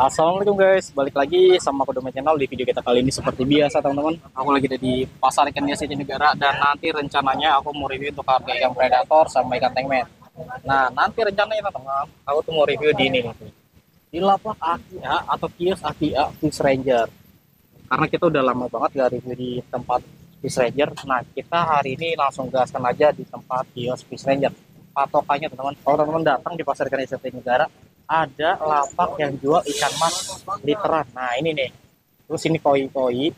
Assalamualaikum guys, balik lagi sama Domain Channel di video kita kali ini seperti biasa teman-teman. Aku lagi ada di pasar ikan hias negara dan nanti rencananya aku mau review untuk harga ikan predator sama ikan tengmen. Nah nanti rencananya teman-teman, aku tuh mau review di ini nih, di lapak Akia atau kios Akia Fish Ranger. Karena kita udah lama banget gak review di tempat Fish Ranger. Nah kita hari ini langsung gaskan aja di tempat kios Fish Ranger. Patokannya teman-teman, kalau teman-teman datang di pasar ikan hias negara, ada lapak yang jual ikan mas literan. Nah ini nih, terus ini koi-koi,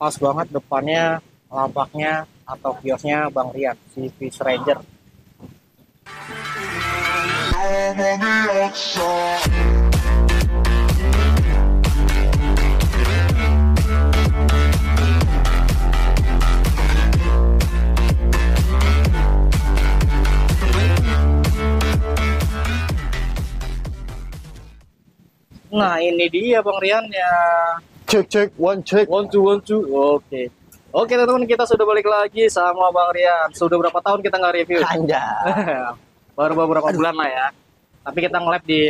pas banget depannya lapaknya atau kiosnya Bang Rian, si Fish Ranger. Nah ini dia Bang Rian ya. Cek cek one check. One two one two. Oke. Oke teman-teman kita sudah balik lagi sama Bang Rian. Sudah berapa tahun kita nggak review? Anja. Baru beberapa bulan lah ya. Tapi kita nge di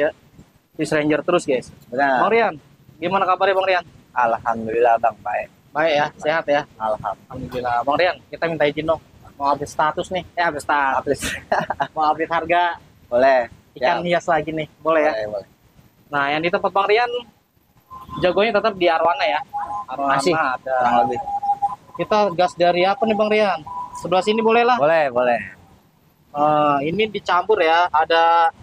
Fish Ranger terus guys. Bang Benar. Rian, gimana kabarnya Bang Rian? Alhamdulillah bang baik. Baik ya, sehat ya. Alhamdulillah. Bang Rian, kita minta izin dong. Mau update status nih. Eh update status. Mau update harga Boleh. ikan hias lagi nih. Boleh ya? Boleh, boleh. Nah, yang di tempat Bang Rian jagonya tetap di Arwana ya. Arwana Masih, ada. Kurang lebih. Kita gas dari apa nih Bang Rian? Sebelah sini boleh lah. Boleh, boleh. Eh, ini dicampur ya. Ada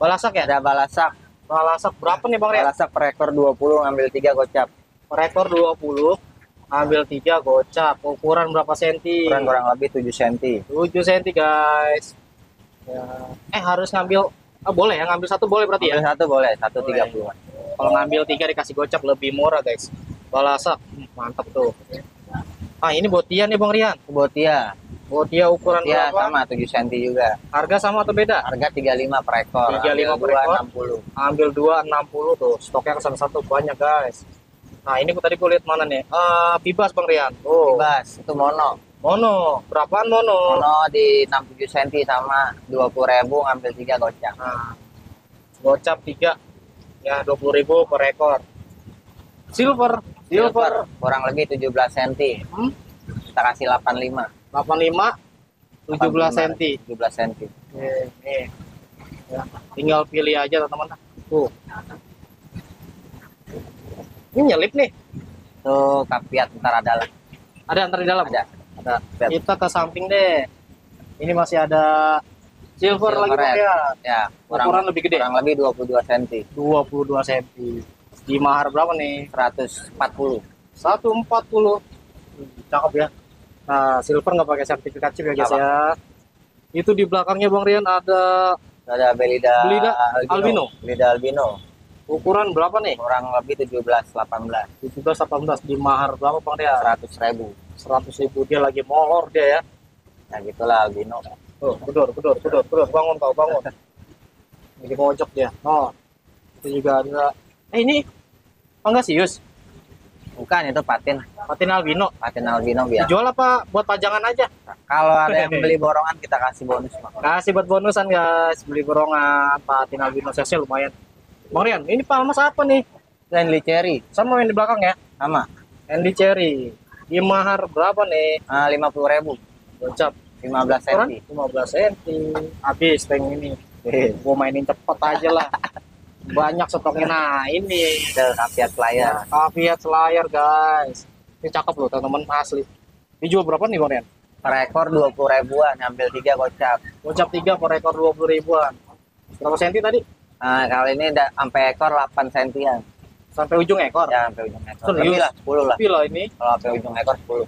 balasak ya? Ada balasak. Balasak berapa nih Bang Rian? Balasak per ekor 20 ngambil 3 gocap. Per ekor 20, ambil 3 gocap. Ukuran berapa senti? Kurang kurang lebih 7 cm. 7 senti guys. Ya. Eh harus ngambil Ah, boleh ya ngambil satu boleh berarti ya. Ambil satu boleh, satu Boleh. 30. Kalau ngambil tiga dikasih gocap lebih murah guys. Balasak hmm, mantap tuh. Ah ini botia nih Bang Rian. Botia. Botia ukuran Botia berapa? sama 7 cm juga. Harga sama atau beda? Harga 35 per ekor. 35 per ekor. 2, 60. Ambil 260 tuh. Stoknya ke sana satu banyak guys. Nah ini tadi gue lihat mana nih? Eh bibas Bang Rian. Oh, Bebas, itu mono. Mono. Berapaan mono? Mono di 67 cm sama 20.000 ngambil 3 gocap. Nah, gocap 3 ya 20.000 per ekor. Silver, silver, kurang lebih 17 cm. Hmm? Kita kasih 85. 85 17 cm. 17 cm. Nih, nih. Ya, tinggal pilih aja teman-teman. Tuh. Ini nyelip nih. Itu kapiat ntar ada lah. Ada antar di dalam. Ada. Ada kapiat. Kita ke samping deh. Ini masih ada silver, lagi Silver Bang, red. ya. Ya, kurang, Ukuran lebih gede. kurang lebih 22 cm. 22 cm. Di mahar berapa nih? 140. 140. Hmm, Cakep ya. Nah, silver nggak pakai sertifikat chip ya guys Apa? ya. Itu di belakangnya Bang Rian ada Ada Belida, Belida albino. Belida albino. Ukuran berapa nih? Kurang lebih 17 18. 17 18 di mahar berapa Bang Rian? 100 ribu. 100 ribu dia lagi molor dia ya. Ya gitulah albino. Tuh, bedor, bedor, bedor, bedor, bangun kau, bangun. Lagi mojok dia. Oh, itu juga ada. Eh ini Pangasius, Bukan itu patin. patin albino. Patin albino biasa. Dijual apa buat pajangan aja? Kalau ada yang beli borongan kita kasih bonus, Bang. Kasih buat bonusan guys, beli borongan, patin albino sesnya lumayan. Bang Rian, ini palmas apa nih? Friendly cherry Sama yang di belakang ya? sama Andy Cherry. Di mahar berapa nih? ah, 50 ribu. Gocap 15 ukuran cm. 15 cm. Habis tank ini. Gue mainin cepet aja lah. Banyak stoknya. Nah ini. Player. Ya, kaviat selayar guys. Ini cakep loh teman-teman asli. Dijual berapa nih Bang Rian? Per ekor 20 ribuan, ngambil 3 gocap. Gocap 3 per ekor 20 ribuan. Berapa senti tadi? Nah, kali ini udah sampai ekor 8 sentian. Sampai ujung ekor. Ya, sampai ujung ekor. Serius? Lebih lah, 10 lah. Tapi lah ini. Kalau sampai ujung ekor 10.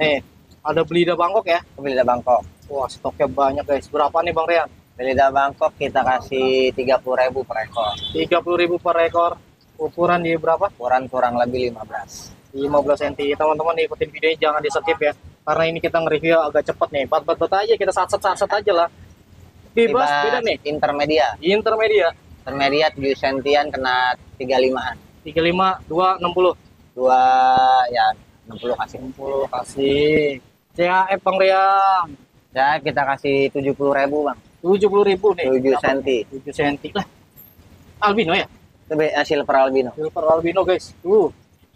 Nih, ada belida Bangkok ya. Belida Bangkok. Wah, stoknya banyak guys. Berapa nih Bang Rian? Belida Bangkok kita kasih 30 ribu per ekor. 30.000 per ekor. Ukuran di berapa? Ukuran kurang lebih 15. 15 cm. Teman-teman ikutin videonya jangan di skip ya. Karena ini kita nge-review agak cepet nih. Bat-bat aja kita sat-sat aja lah. Bebas, beda nih. Intermedia. Di intermedia. Intermedia 7 sentian kena 35-an. 35, 2, 60. Dua ya 60 kasih. 60 kasih. CHF Bang Rian. Ya, kita kasih 70 ribu bang. 70 ribu nih. 7 Dapat cm. 7 cm lah. Albino ya? Itu be- eh, silver albino. silver albino guys tuh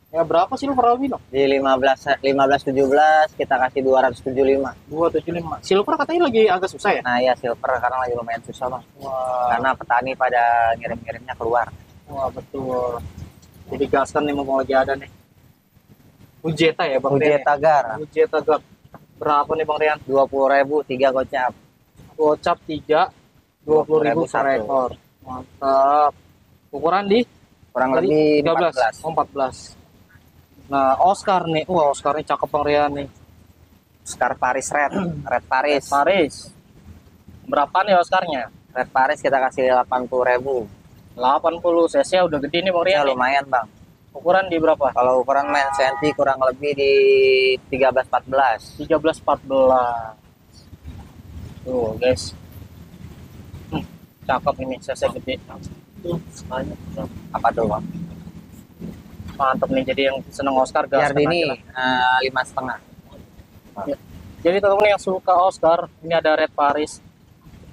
ya berapa silver albino Di 15 15 17 kita kasih 275. 275 silver katanya lagi agak susah ya Nah, iya silver karena lagi lumayan susah, Bang. wah, Karena petani pada ngirim-ngirimnya keluar. wah betul jadi gaskan nih mau lagi ada nih Ujeta ya bang Uje Rian ya? tagar Ujeta gap berapa nih bang Rian 20.000 3 gocap. gocap 3 20 ribu 20.000 per satu. ekor mantap ukuran di Kurang lebih 13 14. oh 14 nah Oscar nih wah Oscar nih cakep bang Rian nih Scar Paris Red. Red Paris. Paris berapa nih Oscarnya Red Paris kita kasih 80.000. 80 cc udah gede nih bang Rian Ya lumayan, Bang. ukuran di berapa Kalau ukuran main senti kurang lebih di 13 14. 13 14 tuh guys hmm, cakep ini cc gede Apa tuh, Bang? Mantep nih jadi yang seneng Oscar gas Giardini eh, lima setengah. jadi teman-teman yang suka Oscar ini ada Red Paris.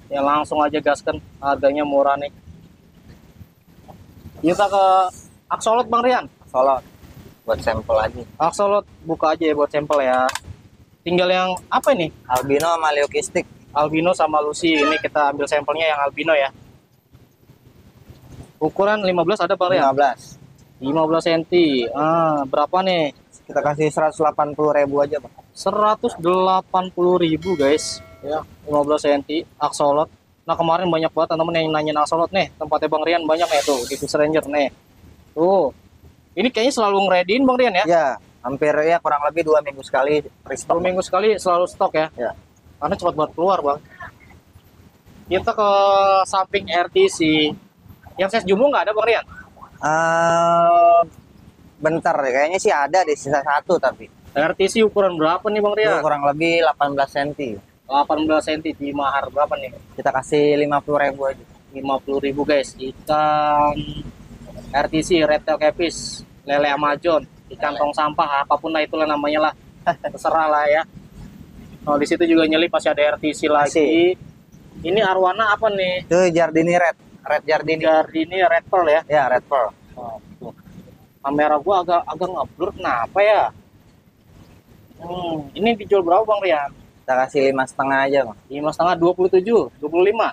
Ya langsung aja gaskan. Harganya murah nih. Kita ke Axolot Bang Rian. Solo buat sampel lagi. Axolot buka aja ya buat sampel ya. Tinggal yang apa ini? Albino sama leukistik. Albino sama Lucy. Ini kita ambil sampelnya yang albino ya. Ukuran 15 ada Bang Rian? 15. 15 cm ah berapa nih? Kita kasih 180.000 aja, Bang. 180.000 guys. Ya. 15 cm axolot. Nah kemarin banyak banget teman-teman yang nanyain axolot nih. Tempatnya Bang Rian banyak ya tuh di Fish Ranger nih. Tuh. Ini kayaknya selalu ngereadiin Bang Rian ya? Ya, hampir ya kurang lebih dua minggu sekali restock. minggu sekali selalu stok ya? Ya. karena cepat banget keluar Bang. Kita ke samping RTC yang size jumbo nggak ada Bang Rian Eh, bentar, kayaknya sih ada di sisa satu tapi. RTC ukuran berapa nih Bang Rian kurang lebih 18 cm. 18 cm di mahar berapa nih? Kita kasih 50.000 aja. 50.000 guys. Ikan RTC red tail catfish lele Amazon ikan tong sampah apa pun lah itulah namanya lah. Terserah lah ya. Oh di situ juga nyelip masih ada RTC lagi. Ini arwana apa nih? Itu Jardini Red, Red Jardini. Gardini red pearl ya Ya, Red Pearl. oh, tuh. kamera gua agak agak ngeblur kenapa ya hmm, ini dijual berapa bang Rian Kita kasih lima setengah aja, Bang. lima setengah dua puluh tujuh dua puluh lima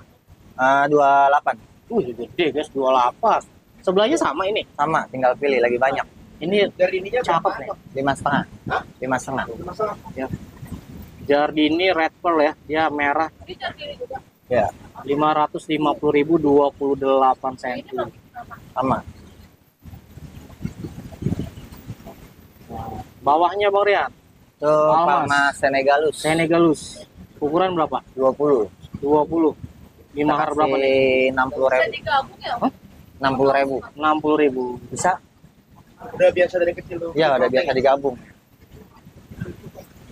Eh, 28. uh gede guys dua lapas sebelahnya sama ini Sama, tinggal pilih lagi banyak. ini dari ininya cakep nih Lima setengah. Lima setengah. Jardini Red Pearl ya, dia merah. Ya, 550.000 28 cm. sama. Bawahnya Bang Rian, Itu Palmas. Senegalus. Senegalus. Ukuran berapa? 20. 20. Di mahar berapa nih? 60 ribu. Hah? 60 ribu. 60.000. Bisa? udah biasa dari kecil tuh Ya, udah biasa digabung.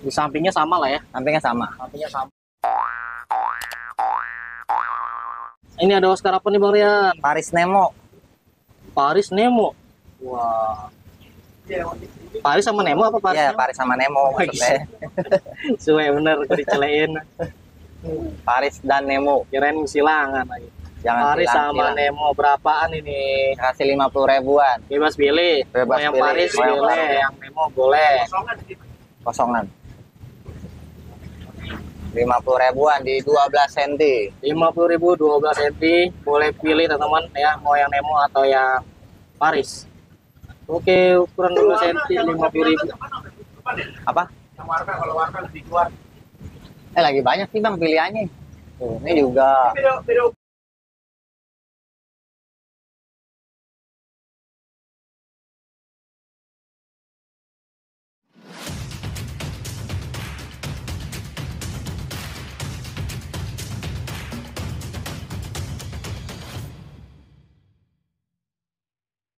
Di sampingnya sama lah ya. Sampingnya sama. Sampingnya sama. Ini ada Oscar apa nih Bang Rian? Paris Nemo. Paris Nemo. Wah. Paris sama Nemo apa Paris? Ya, Nemo? Paris sama Nemo Oh, maksudnya. Suwe bener, gue dicelein. Paris dan Nemo. Kirain silangan lagi. Jangan Paris silang, sama silang. Nemo berapaan ini? Kasih 50 ribuan. Bebas pilih. Bebas mau yang pilih. Paris boleh, yang Nemo boleh. Kosongan. 50 ribuan di 12 cm. 50.000 12 cm, boleh pilih teman-teman ya, mau yang Nemo atau yang Paris. Oke, ukuran 12 cm 50.000. Apa? Yang warna kalau warna lebih keluar Eh lagi banyak sih Bang pilihannya. Tuh, ini juga